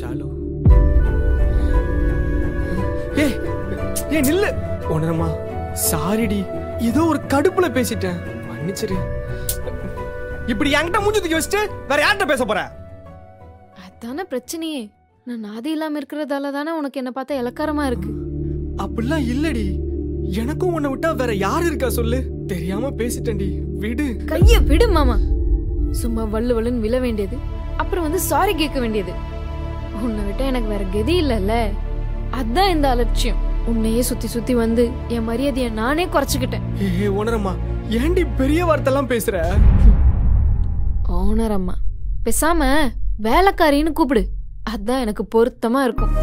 ஷாலு. ஏ ஏய் நில்லு. உணரமா சாரிடி ஏதோ ஒரு கடுப்புல பேசிட்டேன். மன்னிச்சிரு. இப்படி என்கிட்ட மூஞ்சி தூக்கி வச்சுட்டு வேற யார்கிட்ட பேச போற? அதான பிரச்சனையே. நான் நாதி இல்லாம இருக்கிறதால தானே உனக்கு என்ன பார்த்தா இலக்காரமா இருக்கு. அப்படிலாம் இல்லடி. எனக்கும் உன்னை விட்டா வேற யார் இருக்கா சொல்லு. தெரியாம பேசிட்டேன்டி. விடு. கைய விடு மாமா. சும்மா வள்ளு வள்ளுன்னு விழ வேண்டியது. அப்புறம் வந்து சாரி கேட்க வேண்டியது. உன்னை விட்டா எனக்கு வேற கதி இல்லைல்ல? அதான் இந்த அலட்சியம். உன்னையே சுத்தி சுத்தி வந்து என் மரியாதையை நானே குறைச்சுக்கிட்டேன். ஏ உணரமா ஏன்டி பெரிய வார்த்தைலாம் பேசுற? ஓனர் அம்மா பேசாம வேலைக்காரின்னு கூப்பிடு. அதான் எனக்கு பொருத்தமா இருக்கும்.